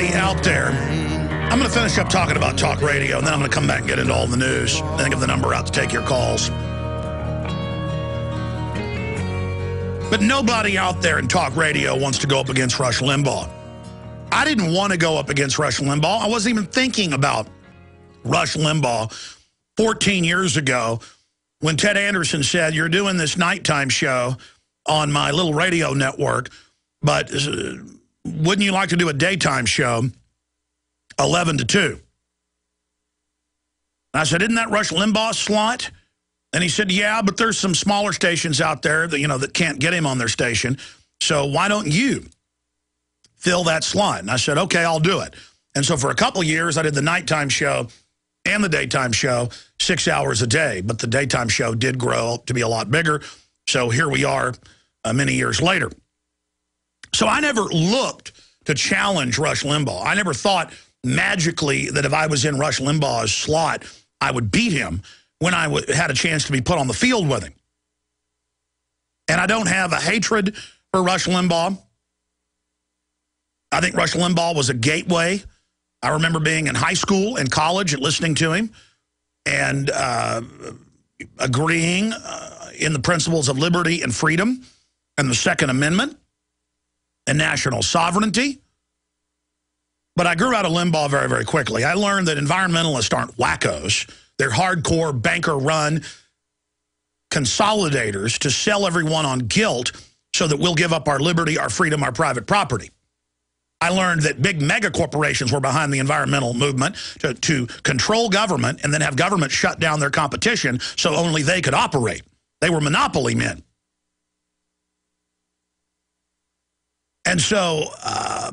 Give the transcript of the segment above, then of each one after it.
nobody out there. I'm going to finish up talking about talk radio, and then I'm going to come back and get into all the news. And give the number out to take your calls. But nobody out there in talk radio wants to go up against Rush Limbaugh. I didn't want to go up against Rush Limbaugh. I wasn't even thinking about Rush Limbaugh 14 years ago when Ted Anderson said, you're doing this nighttime show on my little radio network, but uh, wouldn't you like to do a daytime show 11 to 2? And I said, isn't that Rush Limbaugh's slot? And he said, yeah, but there's some smaller stations out there that, you know, that can't get him on their station. So why don't you fill that slot? And I said, okay, I'll do it. And so for a couple years, I did the nighttime show and the daytime show six hours a day. But the daytime show did grow to be a lot bigger. So here we are uh, many years later. So I never looked to challenge Rush Limbaugh. I never thought magically that if I was in Rush Limbaugh's slot, I would beat him when I had a chance to be put on the field with him. And I don't have a hatred for Rush Limbaugh. I think Rush Limbaugh was a gateway. I remember being in high school and college and listening to him and uh, agreeing uh, in the principles of liberty and freedom and the Second Amendment and national sovereignty. But I grew out of Limbaugh very, very quickly. I learned that environmentalists aren't wackos. They're hardcore banker-run consolidators to sell everyone on guilt so that we'll give up our liberty, our freedom, our private property. I learned that big mega corporations were behind the environmental movement to, to control government and then have government shut down their competition so only they could operate. They were monopoly men. And so uh,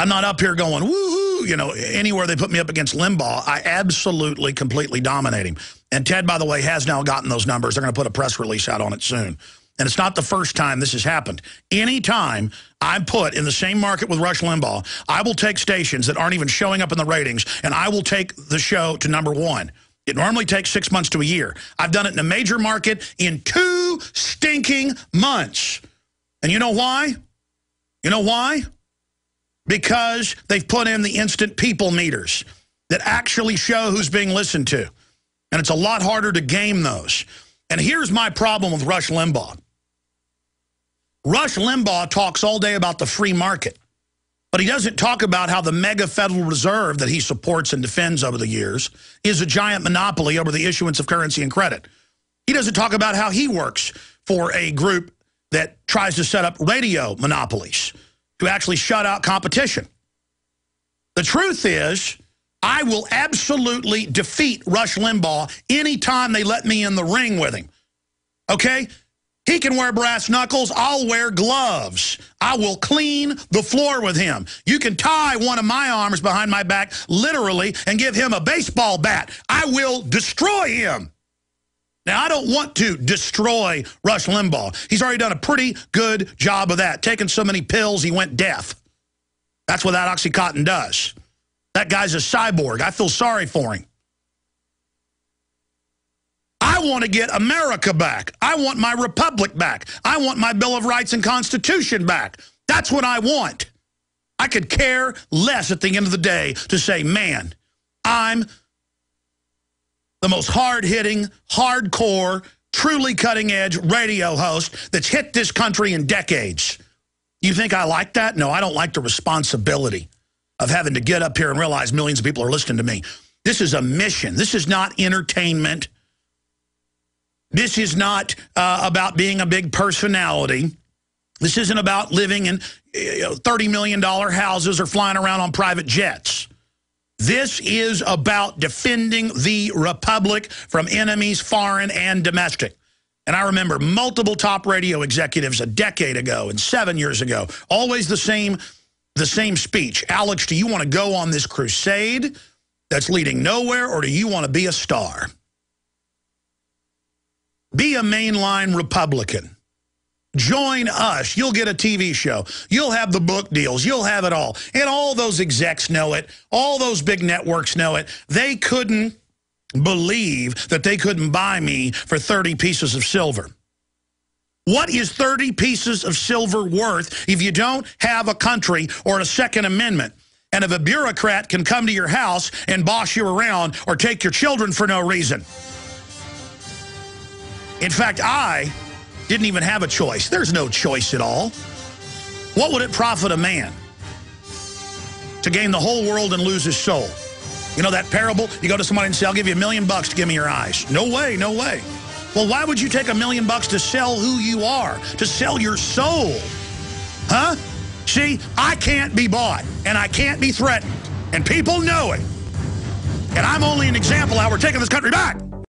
I'm not up here going, woohoo, you know, anywhere they put me up against Limbaugh, I absolutely, completely dominate him. And Ted, by the way, has now gotten those numbers. They're going to put a press release out on it soon. And it's not the first time this has happened. Anytime I'm put in the same market with Rush Limbaugh, I will take stations that aren't even showing up in the ratings, and I will take the show to number one. It normally takes six months to a year. I've done it in a major market in two stinking months. And you know why? You know why? Because they've put in the instant people meters that actually show who's being listened to. And it's a lot harder to game those. And here's my problem with Rush Limbaugh. Rush Limbaugh talks all day about the free market, but he doesn't talk about how the mega Federal Reserve that he supports and defends over the years is a giant monopoly over the issuance of currency and credit. He doesn't talk about how he works for a group that tries to set up radio monopolies to actually shut out competition. The truth is, I will absolutely defeat Rush Limbaugh anytime they let me in the ring with him. Okay? He can wear brass knuckles. I'll wear gloves. I will clean the floor with him. You can tie one of my arms behind my back, literally, and give him a baseball bat. I will destroy him. Now, I don't want to destroy Rush Limbaugh. He's already done a pretty good job of that. Taking so many pills, he went deaf. That's what that Oxycontin does. That guy's a cyborg. I feel sorry for him. I want to get America back. I want my republic back. I want my Bill of Rights and Constitution back. That's what I want. I could care less at the end of the day to say, man, I'm the most hard-hitting, hardcore, truly cutting-edge radio host that's hit this country in decades. You think I like that? No, I don't like the responsibility of having to get up here and realize millions of people are listening to me. This is a mission. This is not entertainment. This is not uh, about being a big personality. This isn't about living in you know, $30 million houses or flying around on private jets. This is about defending the republic from enemies, foreign and domestic. And I remember multiple top radio executives a decade ago and seven years ago, always the same, the same speech. Alex, do you want to go on this crusade that's leading nowhere, or do you want to be a star? Be a mainline Republican. Join us. You'll get a TV show. You'll have the book deals. You'll have it all. And all those execs know it. All those big networks know it. They couldn't believe that they couldn't buy me for 30 pieces of silver. What is 30 pieces of silver worth if you don't have a country or a Second Amendment? and if a bureaucrat can come to your house and boss you around or take your children for no reason. In fact, I didn't even have a choice. There's no choice at all. What would it profit a man to gain the whole world and lose his soul? You know that parable? You go to somebody and say, I'll give you a million bucks to give me your eyes. No way, no way. Well, why would you take a million bucks to sell who you are, to sell your soul? Huh? See, I can't be bought, and I can't be threatened, and people know it. And I'm only an example how we're taking this country back.